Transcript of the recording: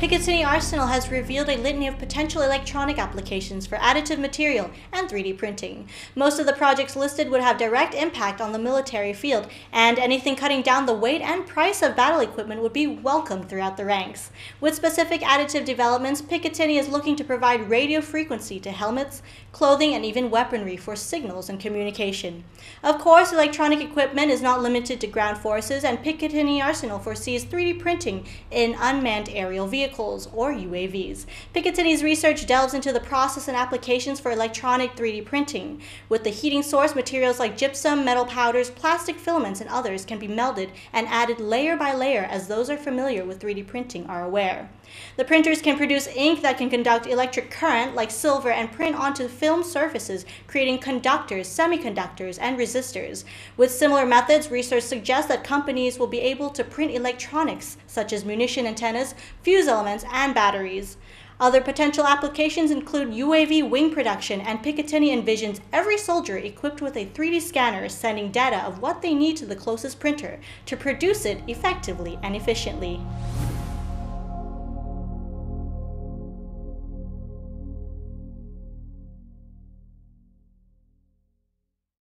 Picatinny Arsenal has revealed a litany of potential electronic applications for additive material and 3D printing. Most of the projects listed would have direct impact on the military field, and anything cutting down the weight and price of battle equipment would be welcomed throughout the ranks. With specific additive developments, Picatinny is looking to provide radio frequency to helmets, clothing, and even weaponry for signals and communication. Of course, electronic equipment is not limited to ground forces, and Picatinny Arsenal foresees 3D printing in unmanned aerial vehicles vehicles, or UAVs. Picatinny's research delves into the process and applications for electronic 3D printing. With the heating source, materials like gypsum, metal powders, plastic filaments, and others can be melded and added layer by layer as those are familiar with 3D printing are aware. The printers can produce ink that can conduct electric current like silver and print onto film surfaces, creating conductors, semiconductors, and resistors. With similar methods, research suggests that companies will be able to print electronics such as munition antennas, fuse elements, and batteries. Other potential applications include UAV wing production, and Picatinny envisions every soldier equipped with a 3D scanner sending data of what they need to the closest printer to produce it effectively and efficiently.